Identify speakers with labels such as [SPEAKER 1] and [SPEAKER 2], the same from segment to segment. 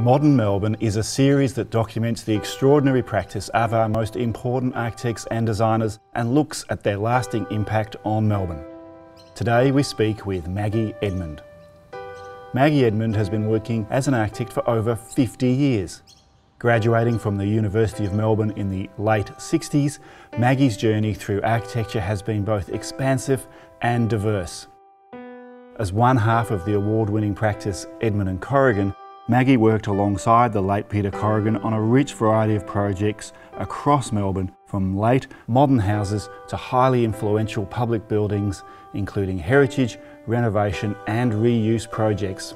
[SPEAKER 1] Modern Melbourne is a series that documents the extraordinary practice of our most important architects and designers and looks at their lasting impact on Melbourne. Today we speak with Maggie Edmond. Maggie Edmond has been working as an architect for over 50 years. Graduating from the University of Melbourne in the late 60s, Maggie's journey through architecture has been both expansive and diverse. As one half of the award-winning practice Edmond and Corrigan, Maggie worked alongside the late Peter Corrigan on a rich variety of projects across Melbourne, from late modern houses to highly influential public buildings, including heritage, renovation and reuse projects.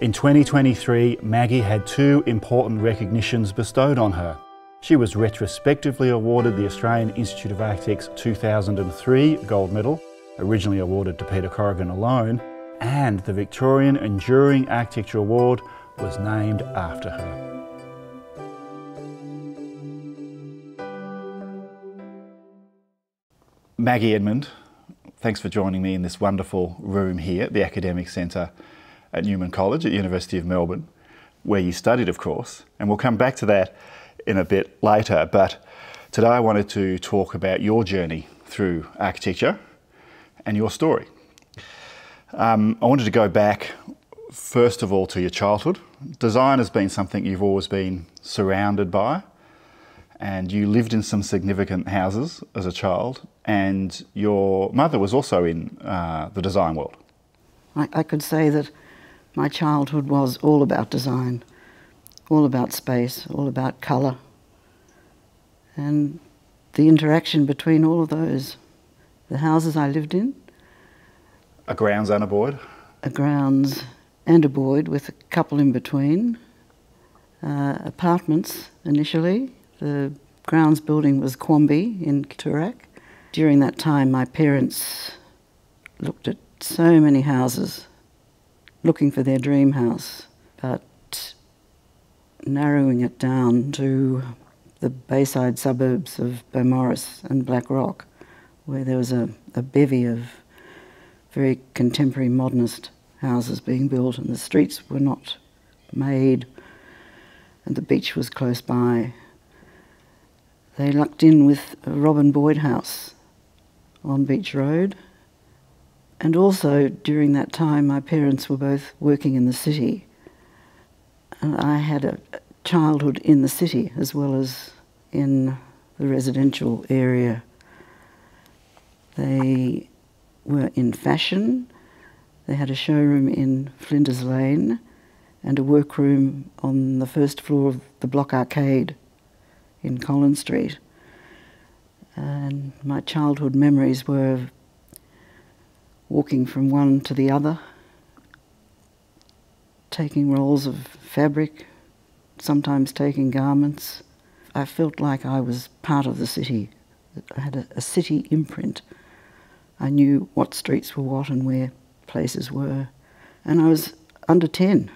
[SPEAKER 1] In 2023, Maggie had two important recognitions bestowed on her. She was retrospectively awarded the Australian Institute of Architects 2003 Gold Medal originally awarded to Peter Corrigan alone, and the Victorian Enduring Architecture Award was named after her. Maggie Edmond, thanks for joining me in this wonderful room here at the Academic Centre at Newman College at the University of Melbourne, where you studied, of course, and we'll come back to that in a bit later. But today I wanted to talk about your journey through architecture and your story. Um, I wanted to go back, first of all, to your childhood. Design has been something you've always been surrounded by, and you lived in some significant houses as a child, and your mother was also in uh, the design world.
[SPEAKER 2] I, I could say that my childhood was all about design, all about space, all about colour, and the interaction between all of those the houses I lived in.
[SPEAKER 1] A grounds and a Boyd?
[SPEAKER 2] A grounds and a Boyd with a couple in between. Uh, apartments initially. The grounds building was Quamby in Toorak. During that time, my parents looked at so many houses looking for their dream house, but narrowing it down to the bayside suburbs of Beaumaris and Black Rock where there was a, a bevy of very contemporary modernist houses being built, and the streets were not made, and the beach was close by. They lucked in with a Robin Boyd house on Beach Road. And also during that time, my parents were both working in the city. And I had a childhood in the city as well as in the residential area they were in fashion. They had a showroom in Flinders Lane and a workroom on the first floor of the Block Arcade in Collins Street. And my childhood memories were of walking from one to the other, taking rolls of fabric, sometimes taking garments. I felt like I was part of the city. I had a, a city imprint. I knew what streets were what and where places were. And I was under 10.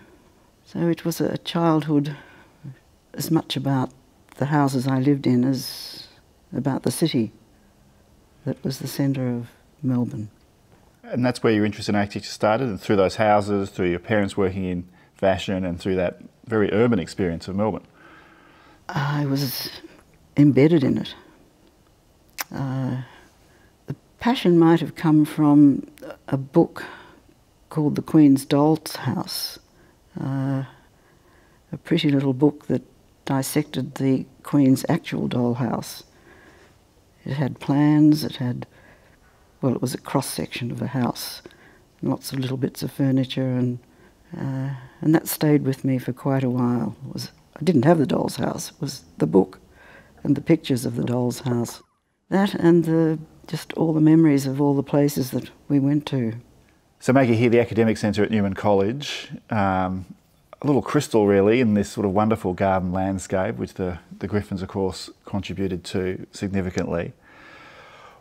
[SPEAKER 2] So it was a childhood as much about the houses I lived in as about the city that was the centre of Melbourne.
[SPEAKER 1] And that's where your interest in architecture started, and through those houses, through your parents working in fashion, and through that very urban experience of Melbourne.
[SPEAKER 2] I was embedded in it. Uh, passion might have come from a book called The Queen's Doll's House, uh, a pretty little book that dissected the Queen's actual dollhouse. It had plans, it had, well, it was a cross section of a house, lots of little bits of furniture, and uh, and that stayed with me for quite a while. It was I didn't have the doll's house; it was the book and the pictures of the doll's house. That and the just all the memories of all the places that we went to.
[SPEAKER 1] So Maggie here, the Academic Centre at Newman College, um, a little crystal really in this sort of wonderful garden landscape, which the, the Griffins of course contributed to significantly.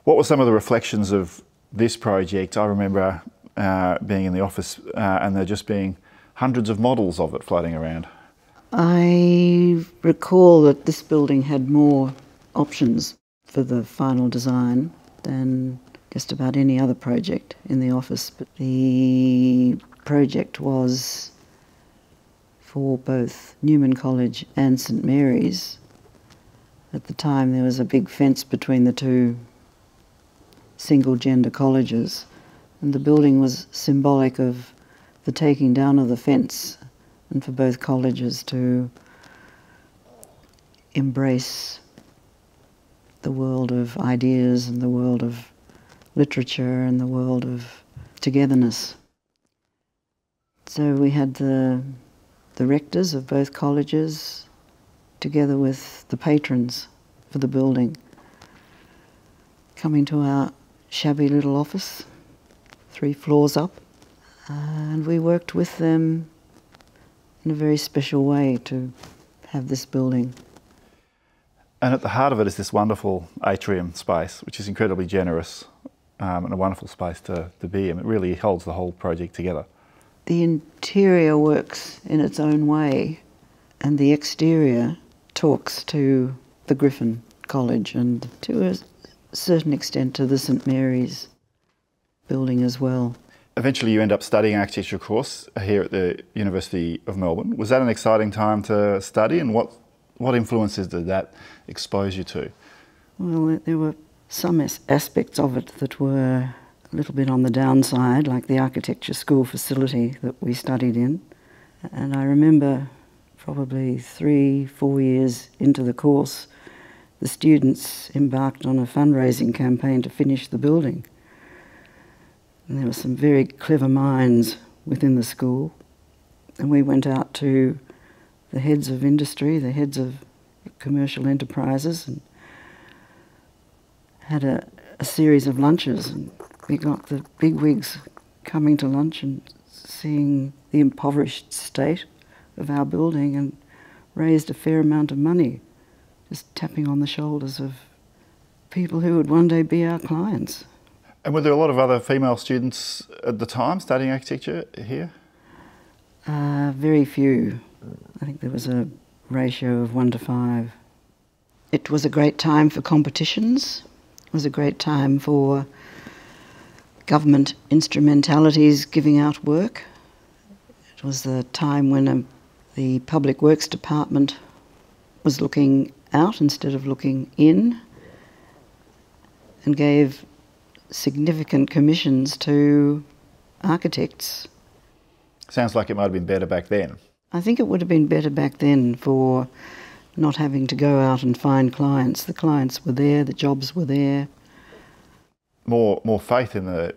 [SPEAKER 1] What were some of the reflections of this project? I remember uh, being in the office uh, and there just being hundreds of models of it floating around.
[SPEAKER 2] I recall that this building had more options for the final design than just about any other project in the office. But the project was for both Newman College and St Mary's. At the time, there was a big fence between the two single gender colleges, and the building was symbolic of the taking down of the fence and for both colleges to embrace the world of ideas and the world of literature and the world of togetherness. So we had the, the rectors of both colleges together with the patrons for the building coming to our shabby little office, three floors up, and we worked with them in a very special way to have this building.
[SPEAKER 1] And at the heart of it is this wonderful atrium space, which is incredibly generous um, and a wonderful space to, to be in. It really holds the whole project together.
[SPEAKER 2] The interior works in its own way, and the exterior talks to the Griffin College and to a certain extent to the St Mary's building as well.
[SPEAKER 1] Eventually, you end up studying architecture course here at the University of Melbourne. Was that an exciting time to study, and what what influences did that expose you to?
[SPEAKER 2] Well, there were some aspects of it that were a little bit on the downside, like the architecture school facility that we studied in. And I remember probably three, four years into the course, the students embarked on a fundraising campaign to finish the building. And there were some very clever minds within the school. And we went out to the heads of industry, the heads of commercial enterprises, and had a, a series of lunches. And we got the bigwigs coming to lunch and seeing the impoverished state of our building and raised a fair amount of money, just tapping on the shoulders of people who would one day be our clients.
[SPEAKER 1] And were there a lot of other female students at the time studying architecture here?
[SPEAKER 2] Uh, very few. I think there was a ratio of one to five. It was a great time for competitions. It was a great time for government instrumentalities giving out work. It was the time when um, the Public Works Department was looking out instead of looking in and gave significant commissions to architects.
[SPEAKER 1] Sounds like it might have been better back then.
[SPEAKER 2] I think it would have been better back then for not having to go out and find clients. The clients were there, the jobs were there.
[SPEAKER 1] More, more faith in the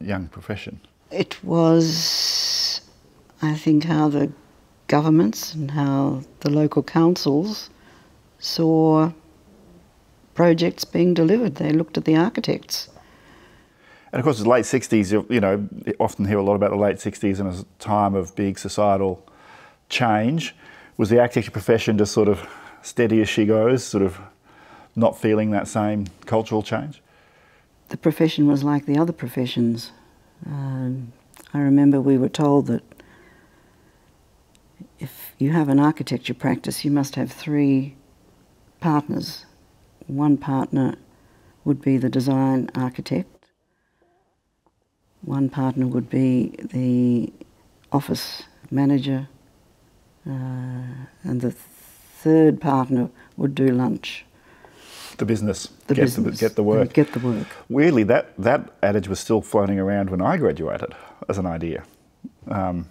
[SPEAKER 1] young profession.
[SPEAKER 2] It was, I think, how the governments and how the local councils saw projects being delivered. They looked at the architects.
[SPEAKER 1] And of course, the late 60s, you know, often hear a lot about the late 60s and a time of big societal change. Was the architecture profession just sort of steady as she goes, sort of not feeling that same cultural change?
[SPEAKER 2] The profession was like the other professions. Um, I remember we were told that if you have an architecture practice, you must have three partners. One partner would be the design architect, one partner would be the office manager, uh, and the third partner would do lunch.
[SPEAKER 1] The business.
[SPEAKER 2] The
[SPEAKER 1] get
[SPEAKER 2] business.
[SPEAKER 1] The, get the work.
[SPEAKER 2] Get the work.
[SPEAKER 1] Weirdly, that, that adage was still floating around when I graduated as an idea. Um,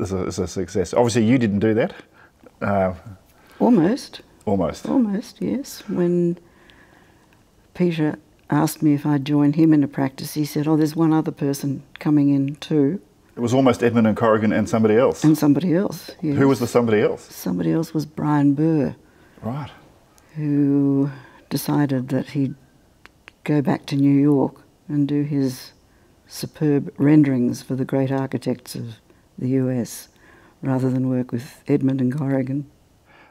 [SPEAKER 1] as, a, as a success. Obviously, you didn't do that. Uh,
[SPEAKER 2] almost.
[SPEAKER 1] Almost.
[SPEAKER 2] Almost, yes. When Peter asked me if I'd join him in a practice, he said, Oh, there's one other person coming in too.
[SPEAKER 1] It was almost Edmond and Corrigan and somebody else.
[SPEAKER 2] And somebody else, yes.
[SPEAKER 1] Who was the somebody else?
[SPEAKER 2] Somebody else was Brian Burr.
[SPEAKER 1] Right.
[SPEAKER 2] Who decided that he'd go back to New York and do his superb renderings for the great architects of the US rather than work with Edmond and Corrigan.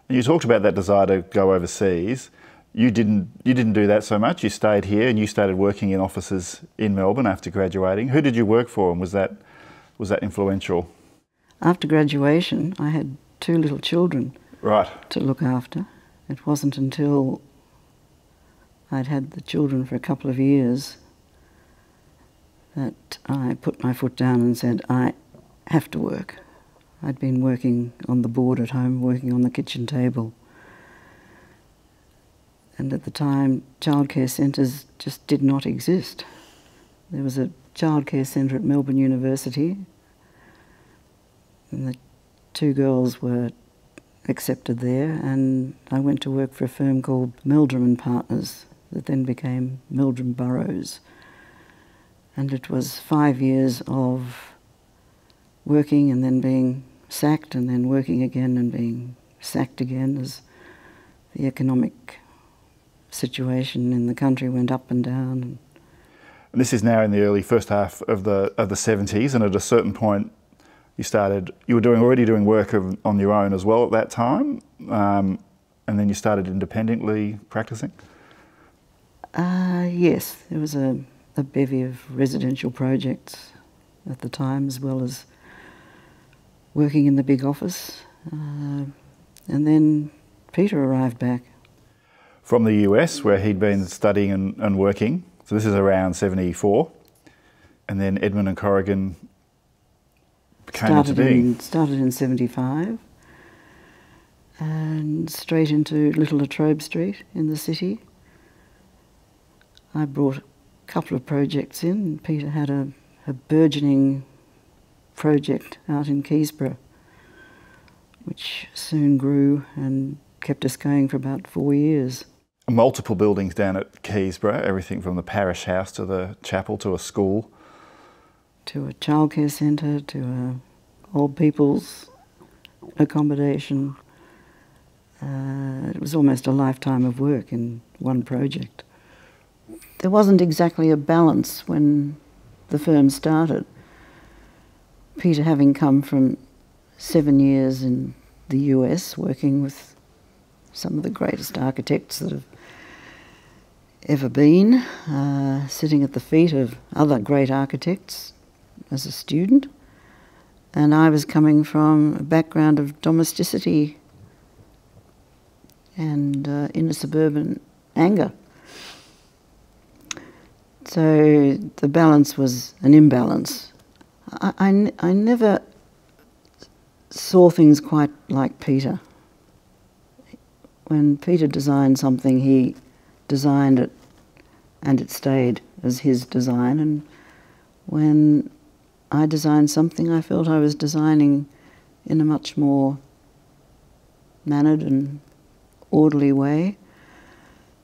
[SPEAKER 1] And you talked about that desire to go overseas. You didn't, you didn't do that so much. You stayed here and you started working in offices in Melbourne after graduating. Who did you work for and was that, was that influential?
[SPEAKER 2] After graduation, I had two little children
[SPEAKER 1] right.
[SPEAKER 2] to look after. It wasn't until I'd had the children for a couple of years that I put my foot down and said, I have to work. I'd been working on the board at home, working on the kitchen table. And at the time, childcare centres just did not exist. There was a childcare centre at Melbourne University, and the two girls were accepted there, and I went to work for a firm called Meldrum and Partners that then became Meldrum Burrows. And it was five years of working and then being sacked and then working again and being sacked again as the economic situation in the country went up and down. And
[SPEAKER 1] this is now in the early first half of the of the 70s, and at a certain point, you started. You were doing already doing work of, on your own as well at that time, um, and then you started independently practicing.
[SPEAKER 2] Uh, yes, there was a, a bevy of residential projects at the time, as well as working in the big office. Uh, and then Peter arrived back.
[SPEAKER 1] From the US, where he'd been studying and, and working. So this is around 74. And then Edmond and Corrigan came
[SPEAKER 2] started
[SPEAKER 1] into being.
[SPEAKER 2] In, started in 75 and straight into Little La Trobe Street in the city. I brought a couple of projects in. Peter had a, a burgeoning project out in Keysborough, which soon grew and kept us going for about four years.
[SPEAKER 1] Multiple buildings down at Keysborough, everything from the parish house to the chapel to a school.
[SPEAKER 2] To a childcare centre, to a old people's accommodation. Uh, it was almost a lifetime of work in one project. There wasn't exactly a balance when the firm started. Peter, having come from seven years in the US, working with some of the greatest architects that have ever been, uh, sitting at the feet of other great architects as a student. And I was coming from a background of domesticity and uh, inner suburban anger. So the balance was an imbalance. I, I, I never saw things quite like Peter. When Peter designed something, he designed it and it stayed as his design. And when I designed something, I felt I was designing in a much more mannered and orderly way.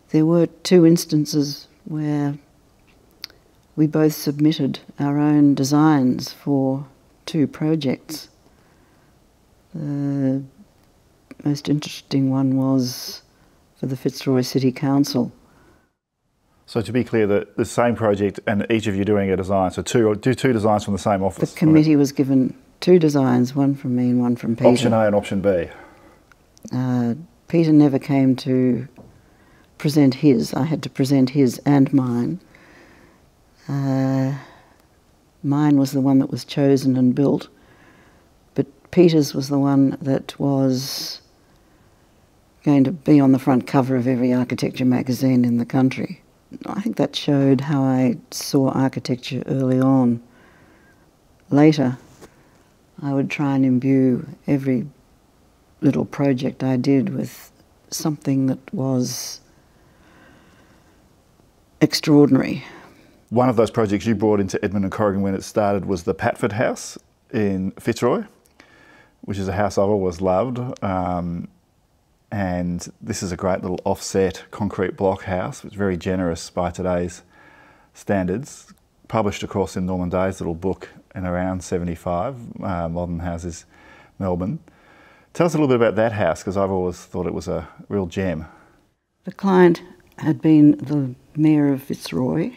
[SPEAKER 2] There were two instances where we both submitted our own designs for two projects. The most interesting one was for the Fitzroy City Council.
[SPEAKER 1] So to be clear, the, the same project and each of you doing a design. So two do two designs from the same office.
[SPEAKER 2] The committee was given two designs, one from me and one from Peter.
[SPEAKER 1] Option A and option B.
[SPEAKER 2] Uh, Peter never came to present his. I had to present his and mine. Uh, mine was the one that was chosen and built, but Peter's was the one that was going to be on the front cover of every architecture magazine in the country. I think that showed how I saw architecture early on. Later, I would try and imbue every little project I did with something that was extraordinary.
[SPEAKER 1] One of those projects you brought into Edmond and Corrigan when it started was the Patford House in Fitzroy, which is a house I've always loved. Um, and this is a great little offset concrete block house. It's very generous by today's standards. Published, of course, in Norman Day's little book in around 75, uh, Modern Houses Melbourne. Tell us a little bit about that house because I've always thought it was a real gem.
[SPEAKER 2] The client had been the Mayor of Fitzroy.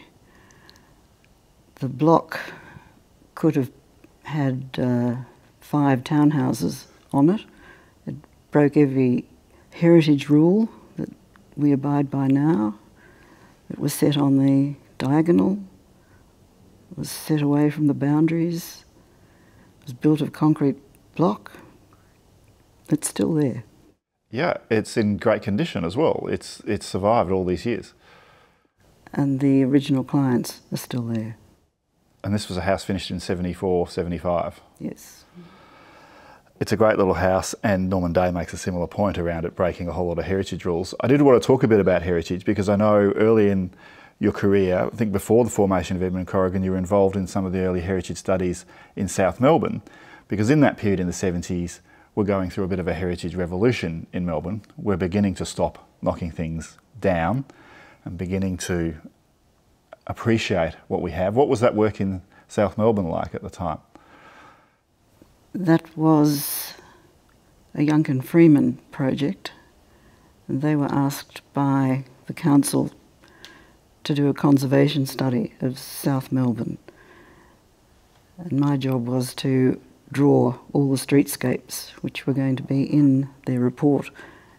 [SPEAKER 2] The block could have had uh, five townhouses on it. It broke every heritage rule that we abide by now. It was set on the diagonal, it was set away from the boundaries, it was built of concrete block. It's still there.
[SPEAKER 1] Yeah, it's in great condition as well. It's it's survived all these years.
[SPEAKER 2] And the original clients are still there.
[SPEAKER 1] And this was a house finished in 74, 75.
[SPEAKER 2] Yes.
[SPEAKER 1] It's a great little house, and Norman Day makes a similar point around it breaking a whole lot of heritage rules. I did want to talk a bit about heritage because I know early in your career, I think before the formation of Edmond Corrigan, you were involved in some of the early heritage studies in South Melbourne, because in that period in the 70s, we're going through a bit of a heritage revolution in Melbourne. We're beginning to stop knocking things down and beginning to appreciate what we have. What was that work in South Melbourne like at the time?
[SPEAKER 2] That was a Yuncken Freeman project. And they were asked by the council to do a conservation study of South Melbourne. And my job was to draw all the streetscapes which were going to be in their report.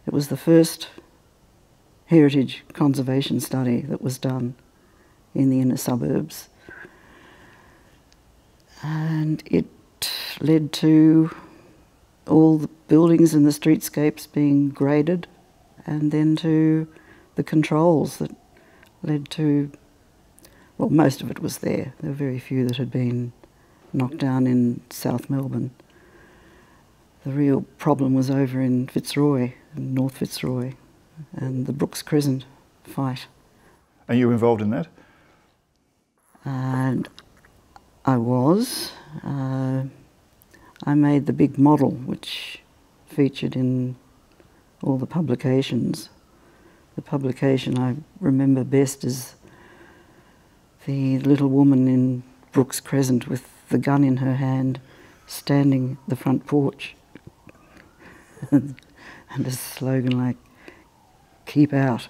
[SPEAKER 2] It was the first heritage conservation study that was done in the inner suburbs. And it led to all the buildings and the streetscapes being graded, and then to the controls that led to, well, most of it was there. There were very few that had been knocked down in South Melbourne. The real problem was over in Fitzroy, in North Fitzroy, and the Brooks Crescent fight.
[SPEAKER 1] Are you involved in that?
[SPEAKER 2] And I was. Uh, I made the big model, which featured in all the publications. The publication I remember best is the little woman in Brooks Crescent with the gun in her hand, standing the front porch, and a slogan like "Keep out."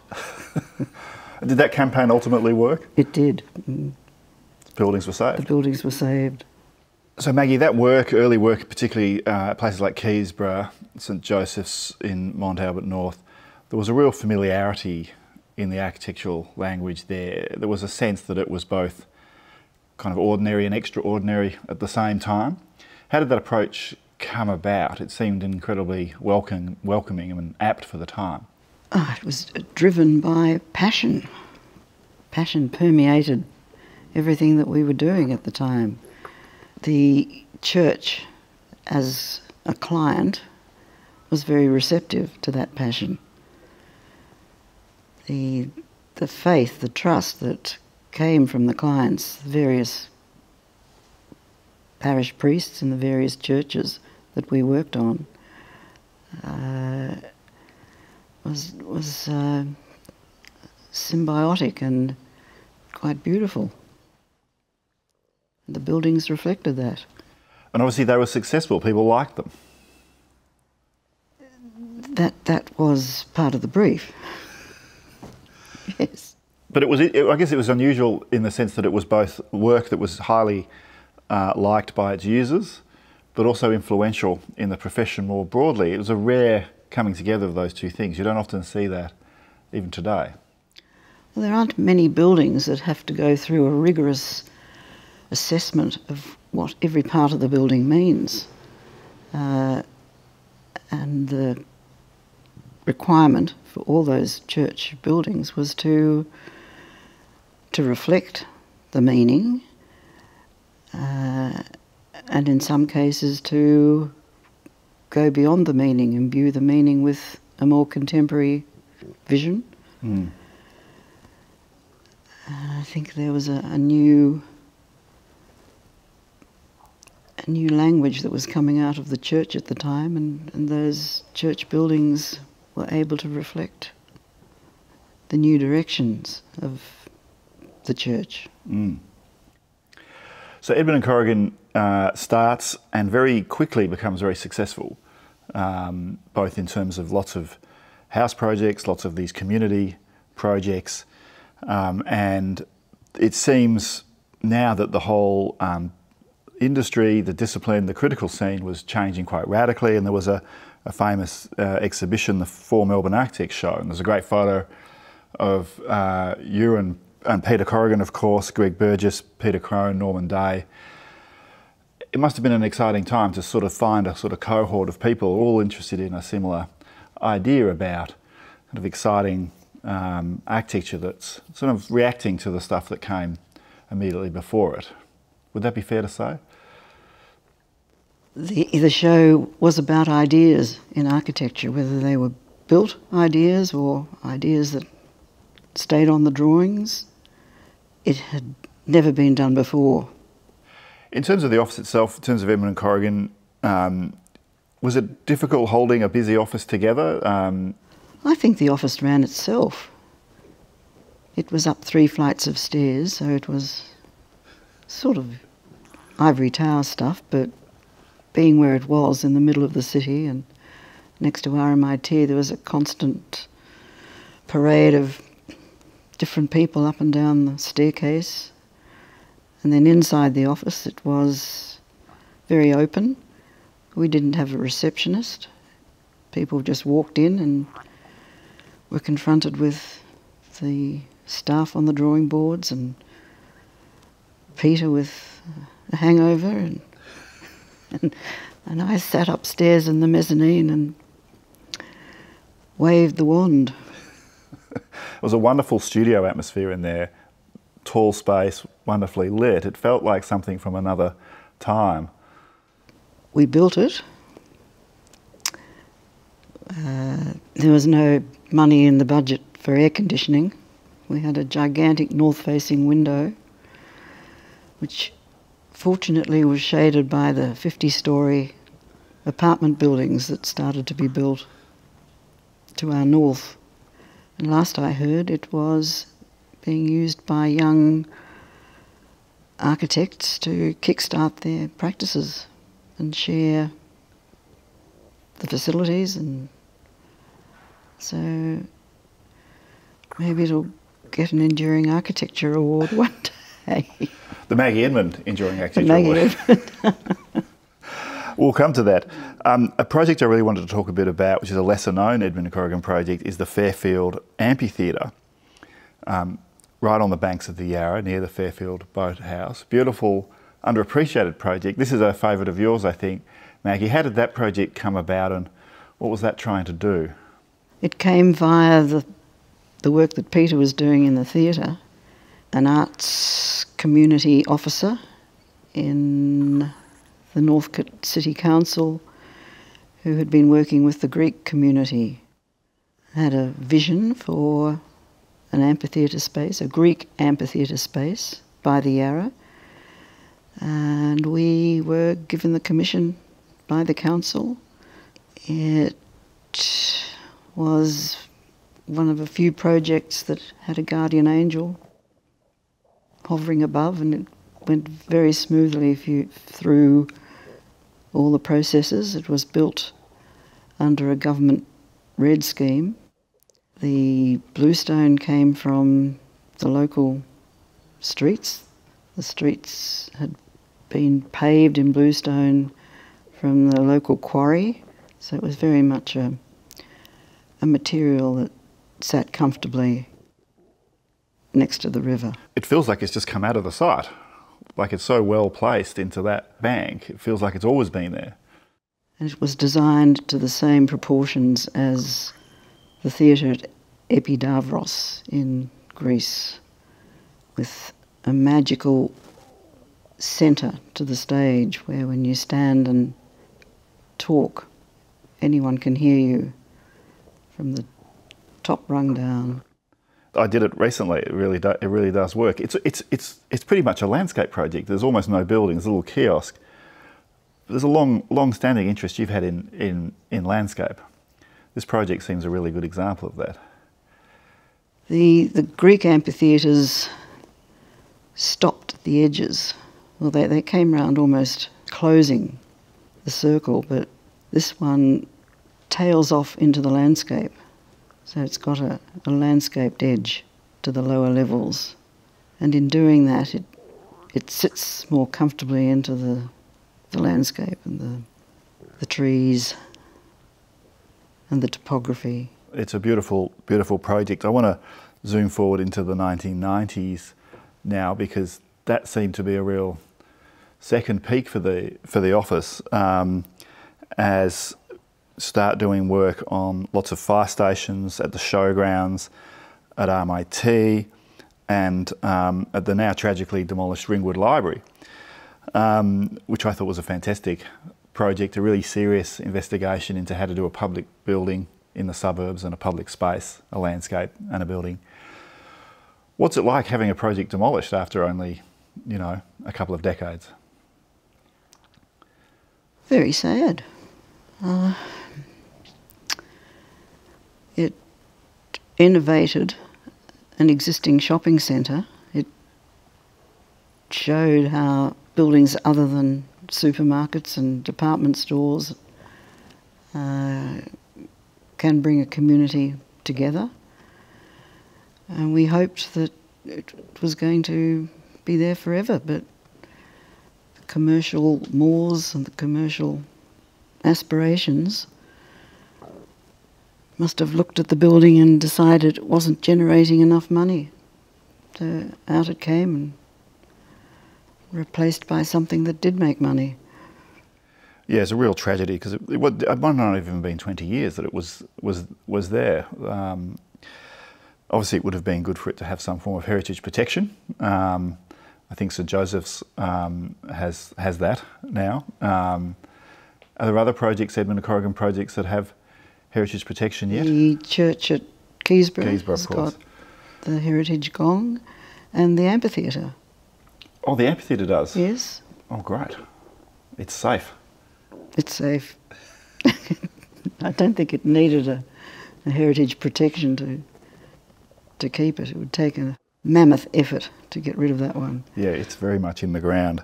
[SPEAKER 1] did that campaign ultimately work?
[SPEAKER 2] It did. Mm.
[SPEAKER 1] Buildings were saved.
[SPEAKER 2] The buildings were saved.
[SPEAKER 1] So, Maggie, that work, early work, particularly uh, places like Keysborough, St Joseph's in Mont Albert North, there was a real familiarity in the architectural language there. There was a sense that it was both kind of ordinary and extraordinary at the same time. How did that approach come about? It seemed incredibly welcome, welcoming and apt for the time.
[SPEAKER 2] Oh, it was driven by passion. Passion permeated everything that we were doing at the time the church, as a client, was very receptive to that passion. The, the faith, the trust that came from the clients, the various parish priests in the various churches that we worked on, uh, was was uh, symbiotic and quite beautiful. The buildings reflected that.
[SPEAKER 1] And obviously they were successful, people liked them.
[SPEAKER 2] That, that was part of the brief. yes.
[SPEAKER 1] But it was, I guess it was unusual in the sense that it was both work that was highly uh, liked by its users, but also influential in the profession more broadly. It was a rare coming together of those two things. You don't often see that even today.
[SPEAKER 2] Well, there aren't many buildings that have to go through a rigorous assessment of what every part of the building means. Uh, and the requirement for all those church buildings was to to reflect the meaning uh, and in some cases to go beyond the meaning, imbue the meaning with a more contemporary vision. Mm. I think there was a, a new new language that was coming out of the church at the time, and, and those church buildings were able to reflect the new directions of the church. Mm.
[SPEAKER 1] So Edmond and Corrigan uh, starts and very quickly becomes very successful, um, both in terms of lots of house projects, lots of these community projects, um, and it seems now that the whole um, industry, the discipline, the critical scene was changing quite radically, and there was a, a famous uh, exhibition, the Four Melbourne Architects Show, and there's a great photo of uh, you and, and Peter Corrigan, of course, Greg Burgess, Peter Crone, Norman Day. It must have been an exciting time to sort of find a sort of cohort of people all interested in a similar idea about kind of exciting um, architecture that's sort of reacting to the stuff that came immediately before it. Would that be fair to say?
[SPEAKER 2] The, the show was about ideas in architecture, whether they were built ideas or ideas that stayed on the drawings. It had never been done before.
[SPEAKER 1] In terms of the office itself, in terms of Edmond and Corrigan, um, was it difficult holding a busy office together? Um,
[SPEAKER 2] I think the office ran itself. It was up three flights of stairs, so it was sort of ivory tower stuff, but being where it was in the middle of the city and next to RMIT, there was a constant parade of different people up and down the staircase. And then inside the office, it was very open. We didn't have a receptionist. People just walked in and were confronted with the staff on the drawing boards and Peter with a hangover and and, and I sat upstairs in the mezzanine and waved the wand.
[SPEAKER 1] it was a wonderful studio atmosphere in there, tall space, wonderfully lit. It felt like something from another time.
[SPEAKER 2] We built it. Uh, there was no money in the budget for air conditioning. We had a gigantic north facing window, which fortunately was shaded by the 50 story apartment buildings that started to be built to our north. And last I heard, it was being used by young architects to kickstart their practices and share the facilities and so maybe it'll get an enduring architecture award one day.
[SPEAKER 1] The Maggie Edmond Enduring Architecture Award. we'll come to that. Um, a project I really wanted to talk a bit about, which is a lesser known Edmond and Corrigan project, is the Fairfield Amphitheatre, um, right on the banks of the Yarra near the Fairfield Boathouse. Beautiful, underappreciated project. This is a favourite of yours, I think. Maggie, how did that project come about and what was that trying to do?
[SPEAKER 2] It came via the, the work that Peter was doing in the theatre an arts community officer in the Northcote City Council who had been working with the Greek community. Had a vision for an amphitheatre space, a Greek amphitheatre space by the Yarra, and we were given the commission by the council. It was one of a few projects that had a guardian angel hovering above, and it went very smoothly if you, through all the processes. It was built under a government red scheme. The bluestone came from the local streets. The streets had been paved in bluestone from the local quarry, so it was very much a, a material that sat comfortably next to the river.
[SPEAKER 1] It feels like it's just come out of the site. Like it's so well placed into that bank. It feels like it's always been there.
[SPEAKER 2] And it was designed to the same proportions as the theatre at Epidavros in Greece, with a magical centre to the stage where when you stand and talk, anyone can hear you from the top rung down.
[SPEAKER 1] I did it recently. It really, do, it really does work. It's, it's, it's, it's pretty much a landscape project. There's almost no buildings, a little kiosk. There's a long, long-standing interest you've had in, in, in landscape. This project seems a really good example of that.
[SPEAKER 2] The, the Greek amphitheatres stopped the edges. Well, they, they came round almost closing the circle, but this one tails off into the landscape. So it's got a, a landscaped edge to the lower levels. And in doing that, it, it sits more comfortably into the, the landscape and the, the trees and the topography.
[SPEAKER 1] It's a beautiful, beautiful project. I want to zoom forward into the 1990s now because that seemed to be a real second peak for the for the office um, as start doing work on lots of fire stations at the showgrounds, at RMIT, and um, at the now tragically demolished Ringwood Library, um, which I thought was a fantastic project, a really serious investigation into how to do a public building in the suburbs and a public space, a landscape and a building. What's it like having a project demolished after only, you know, a couple of decades?
[SPEAKER 2] Very sad. Uh, innovated an existing shopping centre. It showed how buildings other than supermarkets and department stores uh, can bring a community together. And we hoped that it was going to be there forever, but commercial mores and the commercial aspirations must have looked at the building and decided it wasn't generating enough money. So out it came and replaced by something that did make money.
[SPEAKER 1] Yeah, it's a real tragedy because it, it, it might not have even been 20 years that it was was was there. Um, obviously, it would have been good for it to have some form of heritage protection. Um, I think St Joseph's um, has has that now. Um, are there other projects, Edmond Corrigan projects, that have heritage protection yet?
[SPEAKER 2] The church at Keysborough,
[SPEAKER 1] Keysborough
[SPEAKER 2] has got the heritage gong, and the amphitheatre.
[SPEAKER 1] Oh, the amphitheatre does?
[SPEAKER 2] Yes.
[SPEAKER 1] Oh, great. It's safe.
[SPEAKER 2] It's safe. I don't think it needed a, a, heritage protection to to keep it. It would take a mammoth effort to get rid of that one.
[SPEAKER 1] Yeah, it's very much in the ground.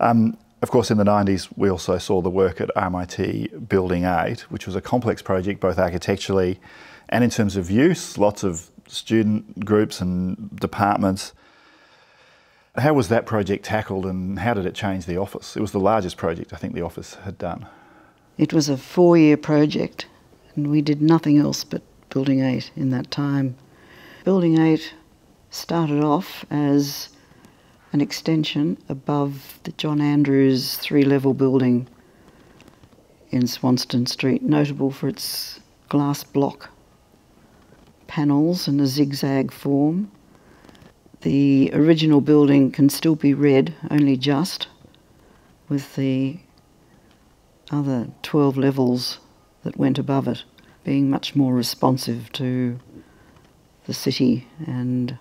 [SPEAKER 1] Um, of course, in the 90s, we also saw the work at RMIT Building 8, which was a complex project both architecturally and in terms of use, lots of student groups and departments. How was that project tackled and how did it change the office? It was the largest project I think the office had done.
[SPEAKER 2] It was a four year project and we did nothing else but Building 8 in that time. Building 8 started off as an extension above the John Andrews three level building in Swanston Street, notable for its glass block panels in a zigzag form the original building can still be read, only just, with the other 12 levels that went above it being much more responsive to the city and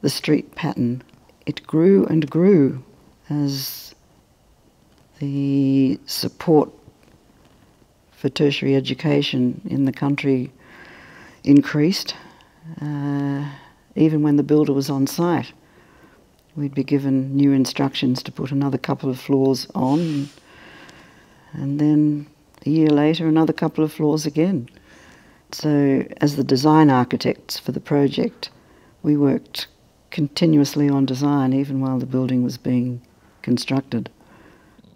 [SPEAKER 2] the street pattern. It grew and grew as the support for tertiary education in the country increased. Uh, even when the builder was on site. We'd be given new instructions to put another couple of floors on, and then a year later, another couple of floors again. So, as the design architects for the project, we worked continuously on design even while the building was being constructed.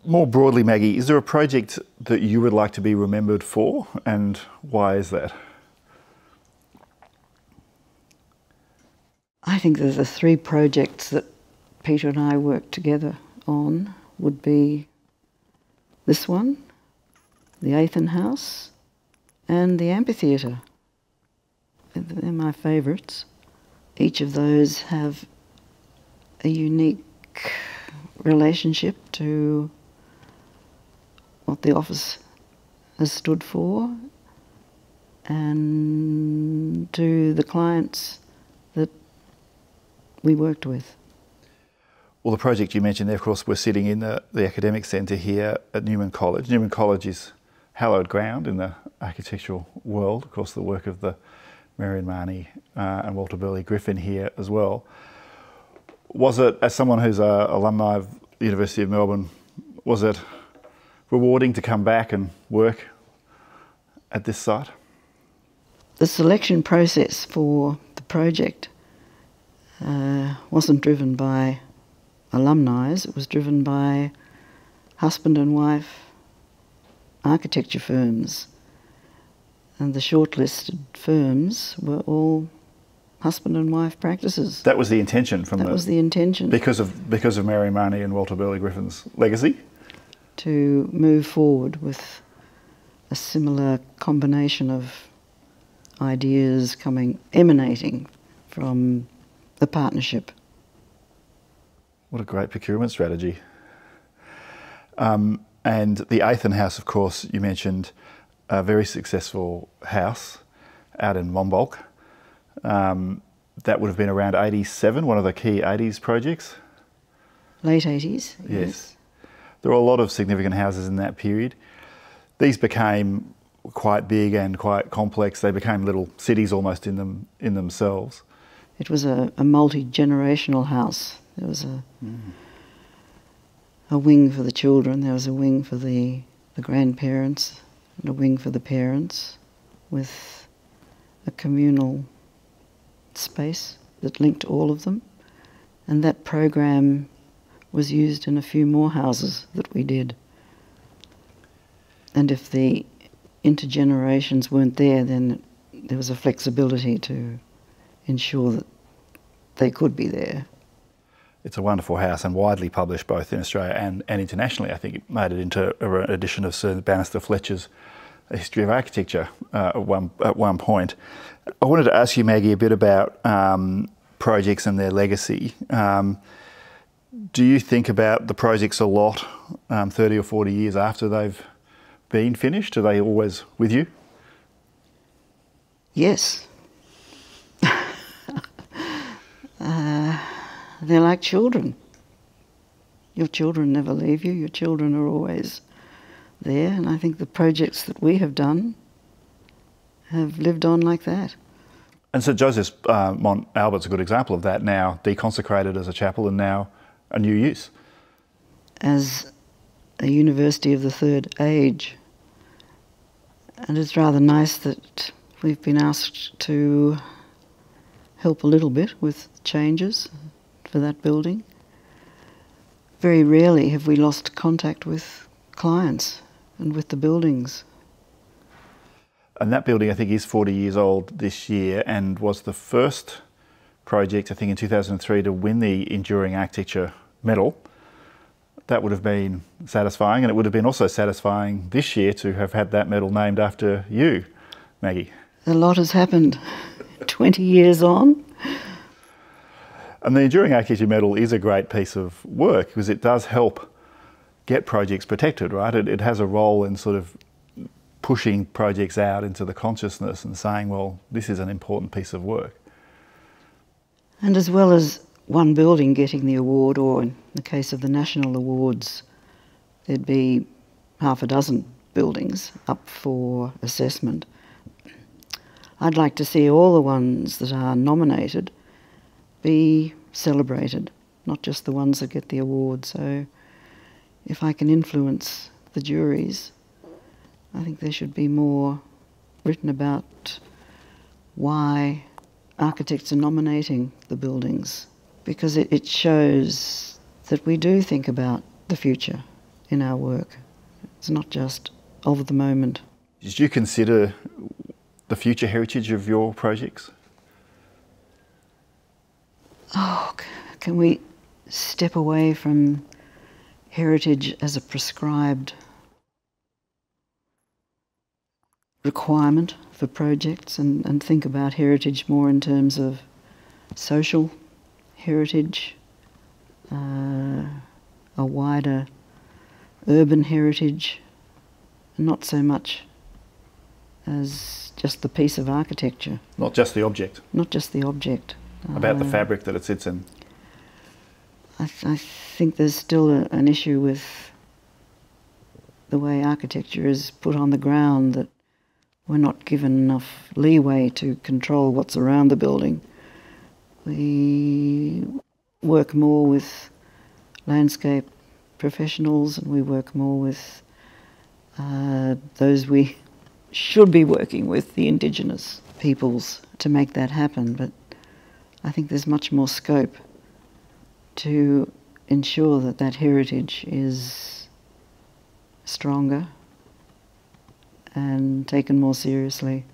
[SPEAKER 1] More broadly, Maggie, is there a project that you would like to be remembered for, and why is that?
[SPEAKER 2] I think that the three projects that Peter and I worked together on would be this one, the Athan House, and the amphitheatre. They're my favourites. Each of those have a unique relationship to what the office has stood for and to the clients that we worked with.
[SPEAKER 1] Well, the project you mentioned there, of course, we're sitting in the, the academic centre here at Newman College. Newman College is hallowed ground in the architectural world. Of course, the work of the Marion Mahony uh, and Walter Burley Griffin here as well. Was it, as someone who's an alumni of the University of Melbourne, was it rewarding to come back and work at this site?
[SPEAKER 2] The selection process for the project uh, wasn't driven by alumni, it was driven by husband and wife architecture firms. And the shortlisted firms were all husband and wife practices.
[SPEAKER 1] That was the intention from
[SPEAKER 2] that
[SPEAKER 1] the.
[SPEAKER 2] was the intention.
[SPEAKER 1] Because of because of Mary Mahony and Walter Burley Griffin's legacy.
[SPEAKER 2] To move forward with a similar combination of ideas coming emanating from the partnership.
[SPEAKER 1] What a great procurement strategy. Um, and the Athan House, of course, you mentioned a very successful house out in Monbulk. Um, that would have been around 87, one of the key 80s projects.
[SPEAKER 2] Late 80s?
[SPEAKER 1] Yes. yes. There were a lot of significant houses in that period. These became quite big and quite complex. They became little cities almost in them in themselves.
[SPEAKER 2] It was a, a multi generational house. There was a mm. a wing for the children. There was a wing for the the grandparents, and a wing for the parents, with a communal space that linked all of them. And that program was used in a few more houses that we did. And if the intergenerations weren't there, then there was a flexibility to ensure that they could be there.
[SPEAKER 1] It's a wonderful house and widely published both in Australia and, and internationally. I think it made it into an edition of Sir Banister Fletcher's History of Architecture uh, at, one, at one point. I wanted to ask you, Maggie, a bit about um, projects and their legacy. Um, do you think about the projects a lot um, 30 or 40 years after they've been finished? Are they always with you?
[SPEAKER 2] Yes. They're like children. Your children never leave you, your children are always there, and I think the projects that we have done have lived on like that.
[SPEAKER 1] And St Joseph's uh, Mont Albert's a good example of that now, deconsecrated as a chapel and now a new use.
[SPEAKER 2] As a university of the third age, and it's rather nice that we've been asked to help a little bit with changes for that building. Very rarely have we lost contact with clients and with the buildings.
[SPEAKER 1] And that building, I think, is 40 years old this year and was the first project, I think, in 2003 to win the Enduring Architecture Medal that would have been satisfying, and it would have been also satisfying this year to have had that medal named after you, Maggie.
[SPEAKER 2] A lot has happened 20 years on.
[SPEAKER 1] And the Enduring Architecture Medal is a great piece of work because it does help get projects protected, right? It, it has a role in sort of pushing projects out into the consciousness and saying, well, this is an important piece of work.
[SPEAKER 2] And as well as one building getting the award, or in the case of the national awards, there'd be half a dozen buildings up for assessment. I'd like to see all the ones that are nominated be celebrated, not just the ones that get the award. So if I can influence the juries, I think there should be more written about why architects are nominating the buildings because it, it shows that we do think about the future in our work. It's not just of the moment.
[SPEAKER 1] Did you consider the future heritage of your projects?
[SPEAKER 2] Oh, can we step away from heritage as a prescribed requirement for projects and, and think about heritage more in terms of social heritage, uh, a wider urban heritage, not so much as just the piece of architecture.
[SPEAKER 1] Not just the object.
[SPEAKER 2] Not just the object.
[SPEAKER 1] About uh, the fabric that it sits in.
[SPEAKER 2] I, th I think there's still a, an issue with the way architecture is put on the ground that we're not given enough leeway to control what's around the building. We work more with landscape professionals and we work more with uh, those we should be working with, the indigenous peoples, to make that happen. But I think there's much more scope to ensure that that heritage is stronger and taken more seriously.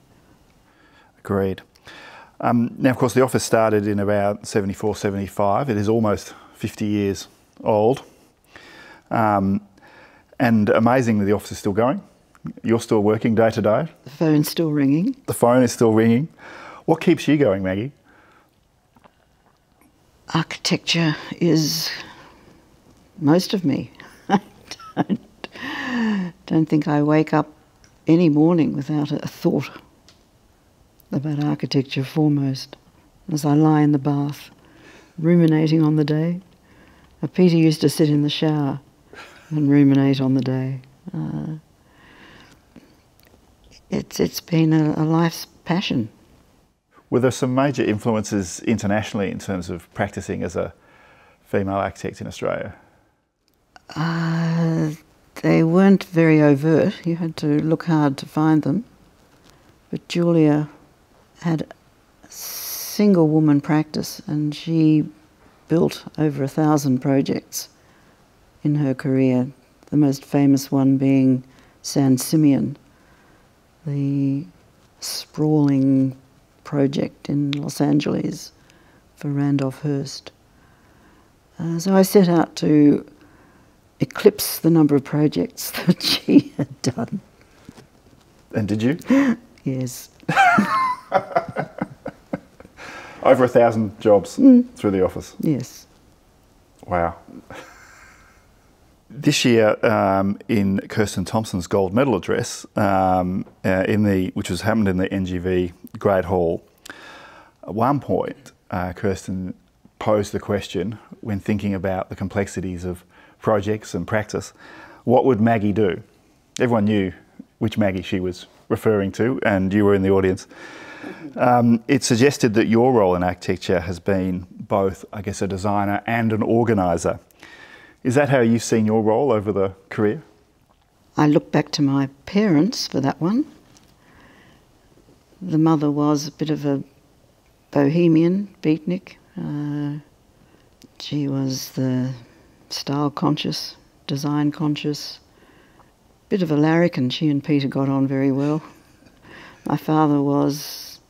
[SPEAKER 1] Agreed. Um, now, of course, the office started in about 74, 75. It is almost 50 years old. Um, and amazingly, the office is still going. You're still working day to day.
[SPEAKER 2] The phone's still ringing.
[SPEAKER 1] The phone is still ringing. What keeps you going, Maggie?
[SPEAKER 2] Architecture is most of me. I don't don't think I wake up any morning without a thought about architecture foremost as I lie in the bath, ruminating on the day. Peter used to sit in the shower and ruminate on the day. Uh, it's, it's been a, a life's passion.
[SPEAKER 1] Were there some major influences internationally in terms of practicing as a female architect in Australia?
[SPEAKER 2] Uh, they weren't very overt. You had to look hard to find them. But Julia had a single woman practice and she built over a thousand projects in her career, the most famous one being San Simeon, the sprawling project in Los Angeles for Randolph Hearst. Uh, so I set out to eclipse the number of projects that she had done.
[SPEAKER 1] And did you?
[SPEAKER 2] yes.
[SPEAKER 1] Over a thousand jobs mm. through the office.
[SPEAKER 2] Yes.
[SPEAKER 1] Wow. This year, um, in Kerstin Thompson's gold medal address, um, uh, in the which was happened in the NGV Great Hall, at one point, uh, Kerstin posed the question when thinking about the complexities of projects and practice, what would Maggie do? Everyone knew which Maggie she was referring to, and you were in the audience. Um, it suggested that your role in architecture has been both, I guess, a designer and an organiser. Is that how you've seen your role over the career?
[SPEAKER 2] I look back to my parents for that one. The mother was a bit of a bohemian beatnik. Uh, she was the style conscious, design conscious, bit of a larrikin. She and Peter got on very well. My father was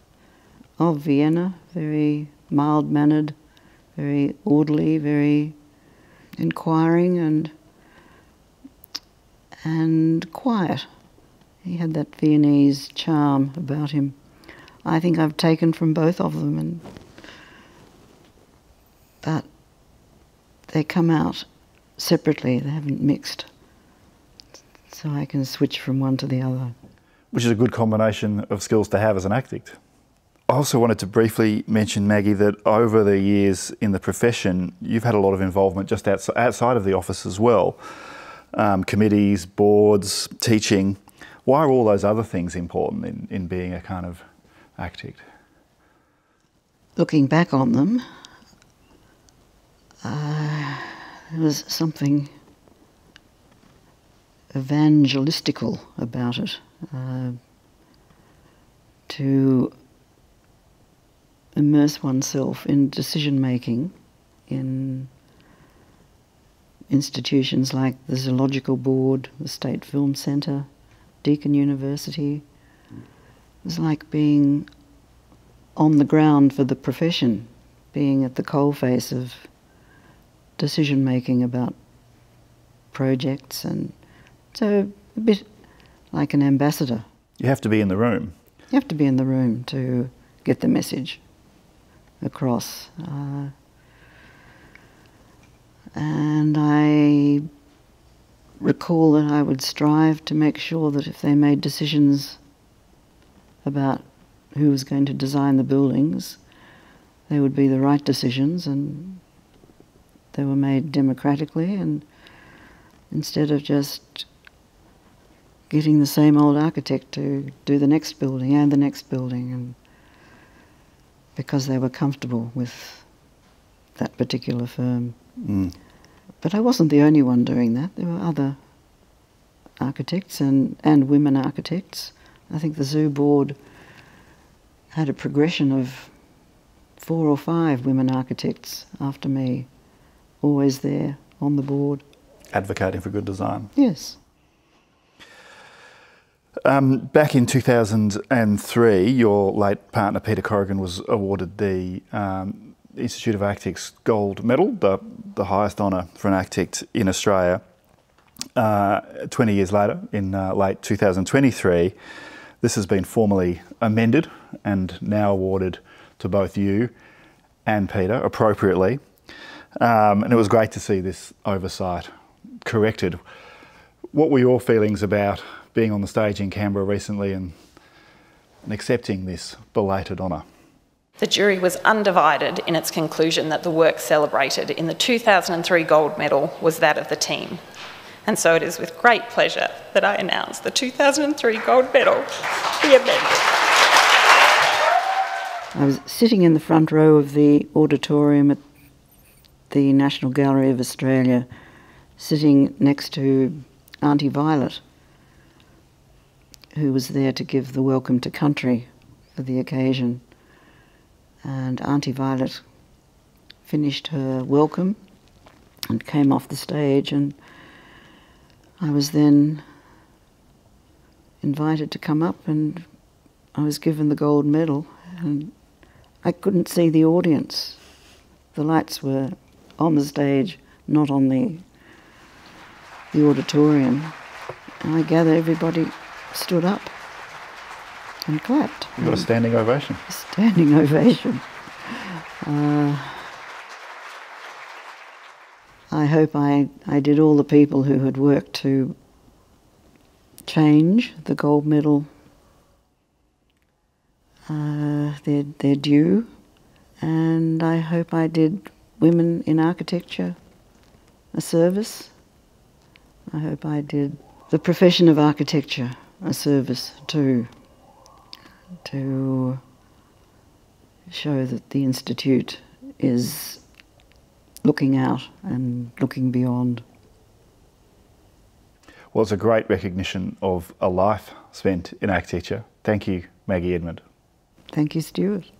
[SPEAKER 2] of Vienna, very mild mannered, very orderly, very inquiring and and quiet. He had that Viennese charm about him. I think I've taken from both of them and but they come out separately, they haven't mixed. So I can switch from one to the other.
[SPEAKER 1] Which is a good combination of skills to have as an architect. I also wanted to briefly mention, Maggie, that over the years in the profession, you've had a lot of involvement just outside of the office as well. Um, committees, boards, teaching. Why are all those other things important in, in being a kind of architect?
[SPEAKER 2] Looking back on them, uh, there was something evangelistical about it. Uh, to immerse oneself in decision making in institutions like the Zoological Board, the State Film Centre, Deakin University. It was like being on the ground for the profession, being at the coalface of decision making about projects, and so a bit like an ambassador.
[SPEAKER 1] You have to be in the room.
[SPEAKER 2] You have to be in the room to get the message across. Uh, and I recall that I would strive to make sure that if they made decisions about who was going to design the buildings, they would be the right decisions and they were made democratically and instead of just getting the same old architect to do the next building and the next building and because they were comfortable with that particular firm. Mm. But I wasn't the only one doing that. There were other architects and, and women architects. I think the zoo board had a progression of four or five women architects after me, always there on the board.
[SPEAKER 1] Advocating for good design.
[SPEAKER 2] Yes.
[SPEAKER 1] Um, back in 2003, your late partner Peter Corrigan was awarded the um, Institute of Architects Gold Medal, the, the highest honour for an architect in Australia. Uh, 20 years later, in uh, late 2023, this has been formally amended and now awarded to both you and Peter appropriately. Um, and it was great to see this oversight corrected What were your feelings about being on the stage in Canberra recently and, and accepting this belated honour?
[SPEAKER 3] The jury was undivided in its conclusion that the work celebrated in the 2003 gold medal was that of the team. And so it is with great pleasure that I announce the 2003 gold medal be amended.
[SPEAKER 2] I was sitting in the front row of the auditorium at the National Gallery of Australia, sitting next to Auntie Violet, who was there to give the welcome to country for the occasion. And Auntie Violet finished her welcome and came off the stage, and I was then invited to come up, and I was given the gold medal, and I couldn't see the audience. The lights were on the stage, not on the the auditorium. And I gather everybody stood up and clapped.
[SPEAKER 1] You got a standing ovation.
[SPEAKER 2] A standing ovation. Uh, I hope I, I did all the people who had worked to change the gold medal uh, their, their due, and I hope I did women in architecture a service. I hope I did the profession of architecture a service too, to show that the Institute is looking out and looking beyond.
[SPEAKER 1] Well, it's a great recognition of a life spent in architecture. Thank you, Maggie Edmond.
[SPEAKER 2] Thank you, Stuart.